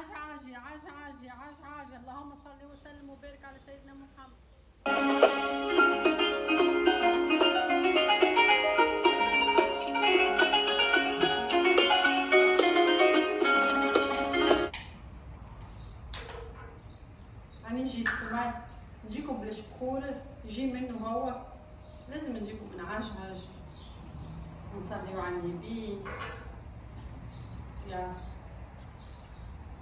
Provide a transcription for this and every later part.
عاجي عاش عاجي اللهم صل وسلم وبارك على سيدنا محمد. أنا جيت معي نجيكم بلاش بخور يجي منه هو. لازم نجيكم من عاج نصليو على النبي. يا.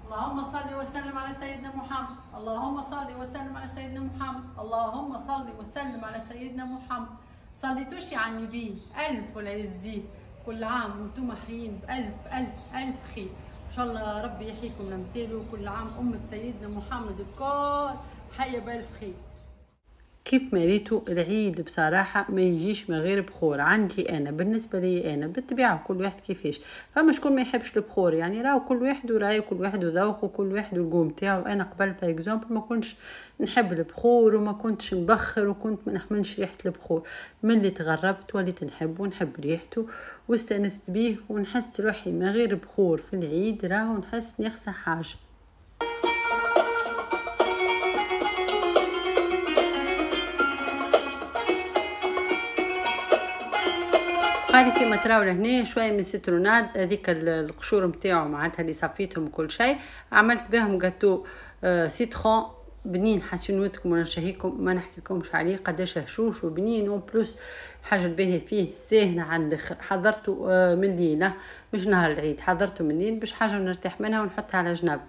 اللهم صل وسلم على سيدنا محمد. اللهم صل وسلم على سيدنا محمد. اللهم صل وسلم على سيدنا محمد. صليتوش على النبي. ألف ولا يزيه كل عام وأنتم حيين بألف ألف ألف خير. إن شاء الله ربي يحييكم لمثاله كل عام أمة سيدنا محمد الكل. حية بألف خير. كيف ما ريتوا العيد بصراحة ما يجيش من غير بخور؟ عندي أنا بالنسبة لي أنا بالطبيعة كل واحد كيفاش. فما شكون ما يحبش البخور يعني راهو كل واحد ورأيه كل واحد وذوقه وكل واحد والقوم تاعو. أنا قبل باغ ما كنتش نحب البخور وما كنتش نبخر وكنت ما نحملش ريحة البخور. من اللي تغربت وليت نحب ونحب ريحته واستأنست بيه ونحس روحي ما غير بخور في العيد راهو نحس نخسى حاجة. هذه كيما تراو لهنا شوية من ال citronnade هذيك القشور نتاعو معناتها اللي صفيتهم وكل شيء. عملت بهم جاتو آه، citron بنين. حاسيلو نودكم ولا نشهيكم ما نحكي لكمش عليه. قداش هشوش وبنين en plus حاجة الباهي فيه ساهنة على الآخر. حضرته آه، من ليلة مش نهار العيد. حضرته من ليل باش حاجة نرتاح منها ونحطها على جنب.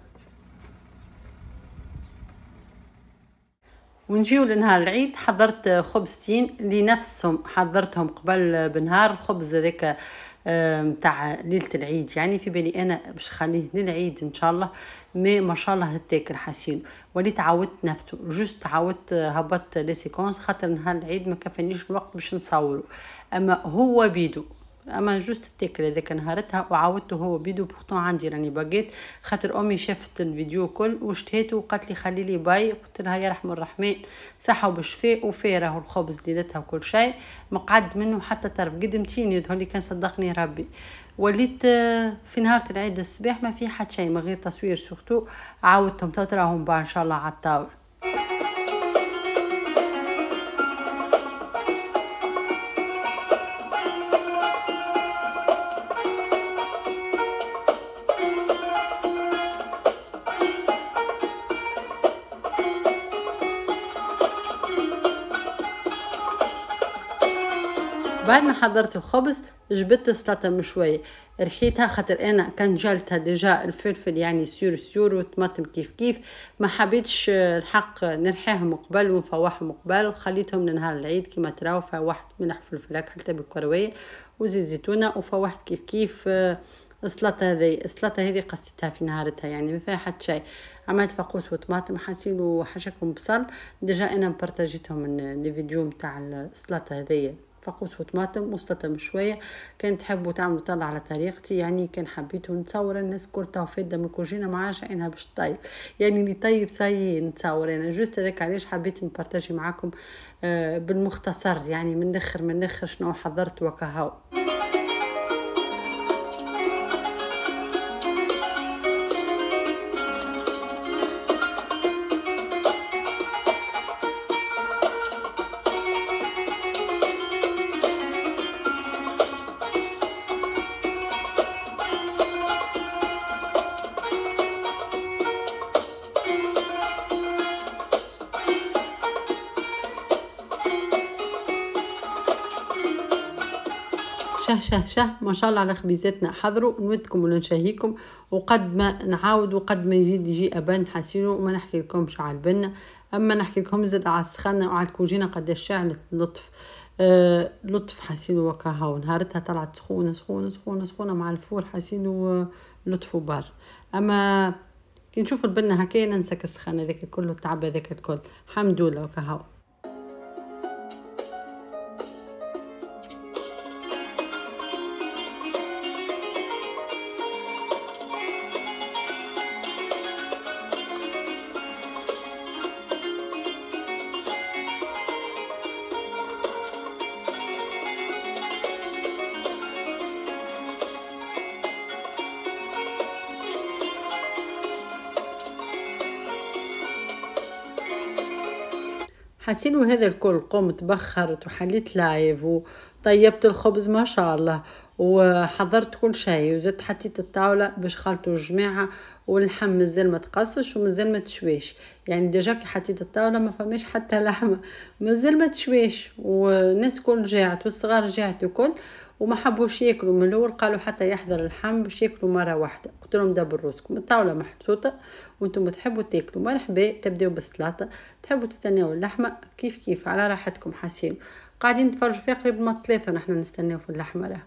ونجيو لنهار العيد حضرت خبزتين لنفسهم حضرتهم قبل بنهار الخبز هذاك نتاع ليلة العيد. يعني في بالي أنا باش خليه للعيد إن شاء الله ما ما شاء الله تاكل حسين. وليت عودت نفسه جوست عودت هبطت لي سيكونس خاطر نهار العيد ما كفانيش الوقت باش نصورو أما هو بيدو أما جوست تاكل هذاك نهارتها وعاودته هو بيدو بورتون عندي راني باقيت. خاطر أمي شافت الفيديو كل واشتهيته وقالت لي خلي لي باي. قلت لها يرحم الرحمن صحة وبشفاء وفيه راهو الخبز ليلتها وكل شيء. مقعد منه حتى طرف قد 200 يظهر لي كان صدقني ربي. وليت في نهار العيد الصباح ما في حد شيء من غير تصوير سورتو. عاودتهم تراهم إن شاء الله على الطاولة. بعد ما حضرت الخبز جبت السلطة من شوية رحيتها خاطر أنا كان جالتها déjà الفلفل يعني sûr sûr وطماطم كيف كيف. ما حبيتش الحق نرحيهم قبل ونفوحهم قبل. خليتهم لنهار العيد كيما تراو فوحت ملح فلفل حتى بالكروية. وزيت زيتونة وفوحت كيف كيف. السلطة هذه السلطة هذه قصيتها في نهارتها يعني ما فيها حتى شيء. عملت فقوس وطماطم حاسين وحشكم بصل déjà أنا partagé تهم من الفيديو نتاع السلطة هذه فقوس وطماطم وسلطه شوية. كان تحبوا تعملوا طلع على طريقتي يعني كان حبيتوا نتصور الناس كل تو فاده من الكوجينة ما عادش عينها باش طيب يعني اللي طيب ساي نتصور أنا. juste هذاك علاش حبيت ن partager معاكم آه بالمختصر يعني من الآخر من الآخر شنو حضرت وكهو. شه شه ما شاء الله على خبيزاتنا. حضروا نودكم ولا نشهيكم وقد ما نعاود وقد ما يزيد يجي ابان حسينو وما نحكي لكمش على البنه أما نحكي لكم زاد على السخانة وعلى الكوجينة قداش شعلت لطف. آه لطف حسينو وكاهو نهارتها طلعت سخونة سخونة سخونة سخونة مع الفور حسينو لطف وبار. أما كي نشوف البنه هكايا ننسى السخانه ذاك الكل والتعب هذاك الكل. الحمد لله وكاهو حسيلو هذا الكل قمت بخرت وحليت live وطيبت الخبز ما شاء الله وحضرت كل شيء وزدت حطيت الطاولة باش خلطوا الجماعة واللحم مازال ما تقصش ومازال ما تشويش. يعني déjà كي حطيت الطاولة ما فماش حتى لحمة مازال ما تشويش والناس كل جاعت والصغار جاعت وكل وما حبوش ياكلوا من الأول قالوا حتى يحضر اللحم باش ياكلوا مرة واحدة. قلت لهم دبر روسكم الطاولة محطوطة وأنتم تحبوا تاكلوا. مرحبا تبداو بالسلطة تحبوا تستناو اللحمة كيف كيف على راحتكم حاسين. قاعدين نتفرجوا فيها قريب ما ثلاثة ونحن نستناو في اللحمة راه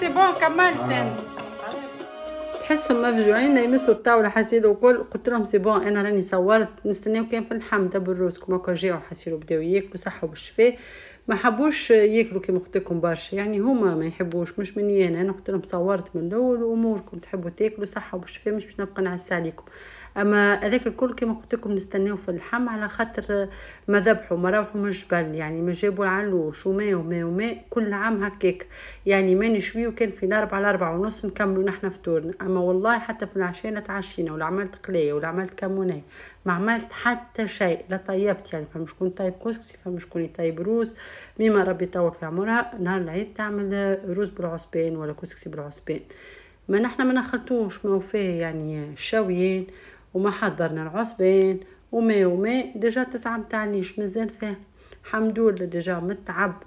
c'est bon كملت تحسهم مفجوعين يمسوا الطاولة حسيلو وكل قلت لهم c'est bon أنا راني صورت نستناو كان في اللحم دبر روسكم هكا جاو حسيلو بداو ياكلوا صحوا بالشفاء. ما حبوش ياكلوا كيما قلت لكم برشا. يعني هما ما يحبوش مش مني أنا. أنا قلت لهم صورت من الأول وأموركم. تحبوا تاكلوا صحوا بالشفاء مش باش نبقى نعس عليكم أما هذاك الكل كما قلت لكم نستناو في اللحم على خاطر ما ذبحوا ما روحوا من الجبل يعني ما جابوا العلوش وما وما وما كل عام هكاك. يعني ما نشوي وكان في الاربعة الاربعة ونص نكملوا نحنا فطورنا. أما والله حتى في العشاء تعشينا ولا عملت قلايه ولا عملت كمونيه ما عملت حتى شيء. لا طيبت يعني فما شكون طيب كسكسي فما شكون يطيب روز. ميما ربي يطول في عمرها. نهار العيد تعمل روز بالعصبان ولا كسكسي بالعصبان ما نحنا ما نخلطوش ما وفاه يعني شاويين وما حضرنا العصبان وما وما déjà تسعة متعنيش مازال فيه. الحمد لله déjà متعب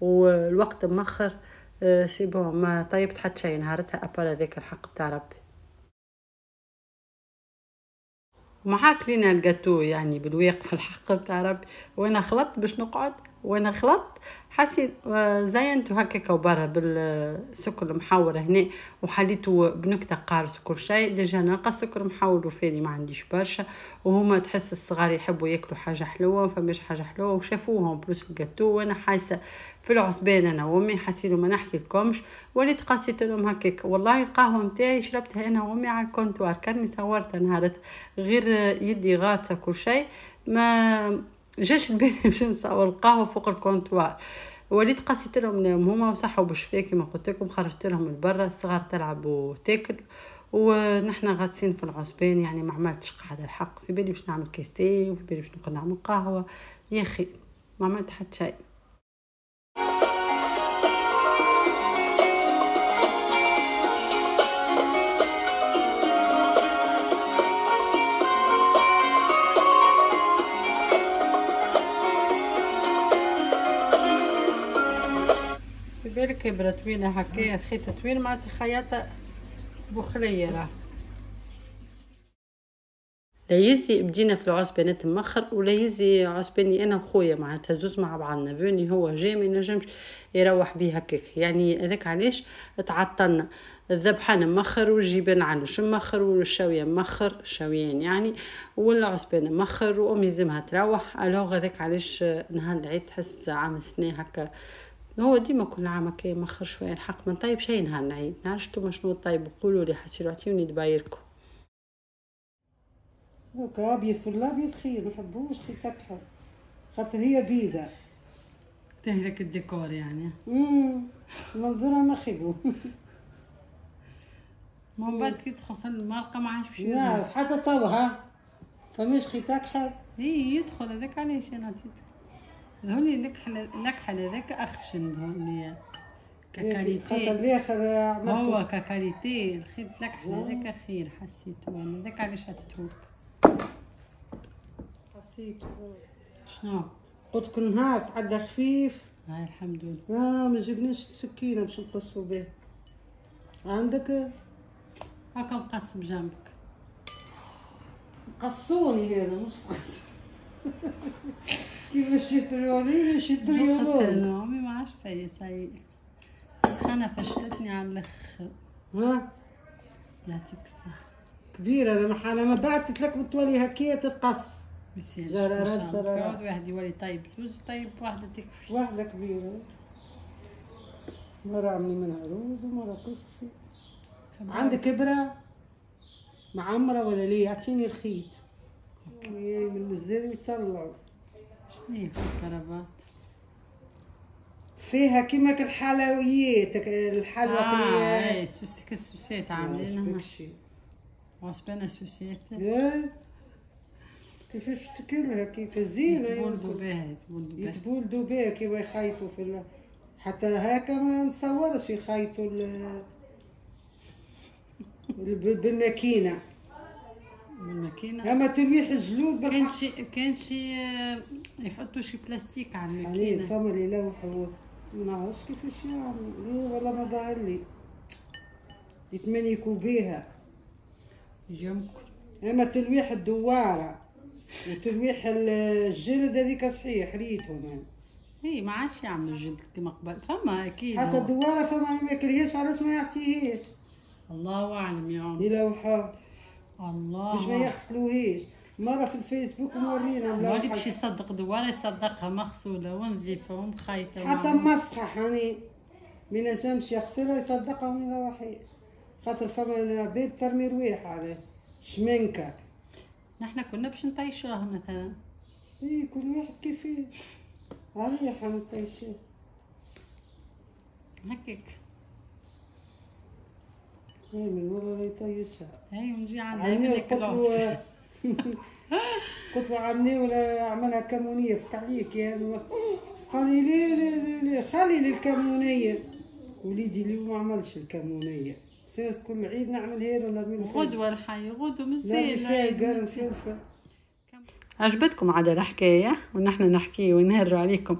والوقت مخر آه، سي ما طيبت حتى شي نهارتها ابار هذاك الحق بتاع ربي. ومعاك لينا الجاتو يعني بالواقف الحق بتاع ربي. وأنا خلطت باش نقعد وأنا خلطت حسيت زينته هكاكا وبرا بالسكر المحور هنا وحليته بنكتة قارص وكل شيء déjà نلقى السكر محور وفاني ما عنديش برشا وهما تحس الصغار يحبوا ياكلوا حاجة حلوة فماش حاجة حلوة وشافوهم بلوس الجاتو وأنا حاسة في العصبان أنا وأمي حسيلو ما نحكي لكمش. وليت قصيت لهم هكاك والله القهوة متاعي شربتها أنا وأمي على الكونتوار كاني صورتها نهارت غير يدي غاطسة كل شيء. ما جاش البيت باش نصور القهوة فوق الكونتوار. وليت قصيت لهم هما وصحوا بشفاء كيما قلت لكم خرجت لهم لبرا الصغار تلعب وتاكل ونحنا غاطسين في العصبان يعني ما عملتش قاعدة الحق. في بالي باش نعمل كيستي وفي بالي باش نقعد نعمل قهوة. يا أخي ما عملت حتى شيء. بالك إبرة طويلة هكايا خيطة طويل معناتها خياطة بخلية راه. لا يزي بدينا في العصبانات مخر ولا يزي عصباني أنا وخويا معناتها زوز مع بعضنا فوني هو جاي ما ينجمش يروح بيه هكاك. يعني هذاك علاش تعطلنا. الذبحان مخر والجبن علوش مخر والشاوية مخر شاويين يعني والعصبانة مخر وأمي زمها تروح ألوغ هذاك علاش نهار العيد تحس عام سنة هكا هو ديما كل عام هكا مخر شوية الحق ما طيب شي نهار نعيد نعرفش نتوما شنو طيب قولوا لي حسيروا عطيوني دبايركم هكا أبيض في الابيض خير ما نحبوش خير تكحل خاطر هي بيضة. تهلك الديكور يعني. امم منظرها ما خيبو. من بعد كي تدخل في المرقة ما عادش باش حتى توها فماش خير تكحل اي يدخل هذاك علاش أنا عطيت هوني نكحل نكحل هذاك اخشن هوني؟ ككاليتي هو ككاليتي الخيط نكحل هذاك خير حسيته أنا هذاك علاش عطيتهولك حسيت. شنو؟ قلت كل نهار تعدى خفيف. هاي الحمد لله. آه ما جبناش سكينة باش نقصو بيه عندك؟ هاكا مقص بجنبك. قصوني هذا مش قص يطريوني بصت امي ما على الآخر ها؟ يعطيك الصحة كبيرة أنا ما أنا ما بعتت لك بتولي هكية تتقص. جرارات جرارات. واحد يولي طيب زوج طيب واحدة تكفي. واحدة كبيرة. مرة عملي منها روز ومرة كسكسي عندك إبرة معمرة ولا ليه اعطيني الخيط. من الزين يطلعوا شنو هي الكرافات فيها كيما الحلويات الحلوى كلية اي سوسي كالسوسيت عاملينها. عصبانة سوسيت يا كيفاش تاكلها كيف زينة يتبولدوا. بها يتبولدوا بها. يتبولدوا بها كيما يخيطوا في ال... حتى هكا ما نصورش يخيطوا ال... ال- بالماكينة. بالماكينة اما تلويح الجلود بالحق. شي كان شي آه، يحطوا شي بلاستيك على عليه الماكينة فما اللي يلوحوا ما نعرفش كيفاش يعمل والله ما ظهر لي. يتمنيكوا بيها. يمكن اما تلويح الدوارة. وتلويح ال- الجلد هذيك صحيح ريتهم يعني. هي ما عادش يعمل جلد كما قبل. فما أكيد. حتى هو. الدوارة فما ما ياكلهاش علاش ما يعطيهاش. الله أعلم يا عم يلوحها الله. باش ما يغسلوهاش مرة في الفيسبوك مورينا ما اللي. باش يصدق دوارة يصدقها مغسولة ونظيفة ومخيطة حتى ومعمولة. مسخح يعني ما ينجمش يغسلها يصدقها وما يلوحهاش خاطر فما بيت ترمي رواح عليه شمنكة. نحنا كنا باش نطيشوها مثلا. إي كل واحد كيفاه عليه حنطيشي هكاك. اي من ورا لا يطيشها هاي ونجي عندها قلت قلت له عملي ولا عملها كمونية فك عليك يا قال لي لا لا لا لا خلي لي الكمونية وليدي اللي ما عملش الكمونية. ساس كل عيد نعمل له فيها- غدوة الحي غدوة مزيان فيها قرن. فلفل عجبتكم عاد الحكاية؟ ونحن نحكي ونهروا عليكم.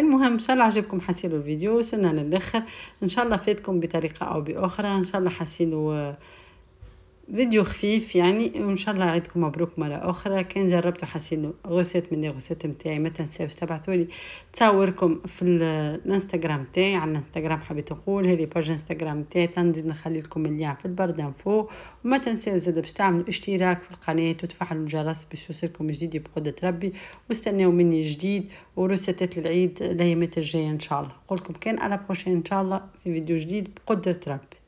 المهم إن شاء الله عجبكم حسيلوا الفيديو وصلنا للآخر. إن شاء الله فاتكم بطريقة أو بأخرى. إن شاء الله حسيلوا آه، فيديو خفيف يعني وإن شاء الله عيدكم مبروك مرة أخرى. كان جربتوا حسيلوا غسات من الغسات متاعي. ما تنساوش تبعثوا لي تصوركم في ال- الإنستغرام تاعي على الإنستغرام حبيت نقول. هذه page إنستغرام تاعي تنزيد نخلي لكم اللين في البردان فوق. وما تنساو زاد باش تعملوا اشتراك في القناة وتفعلوا الجرس باش يوصلكم جديد بقدرة ربي. واستناو مني جديد وروسيتات العيد الأيامات الجاية إن شاء الله. قولكم كان à la prochaine إن شاء الله في فيديو جديد بقدرة ربي.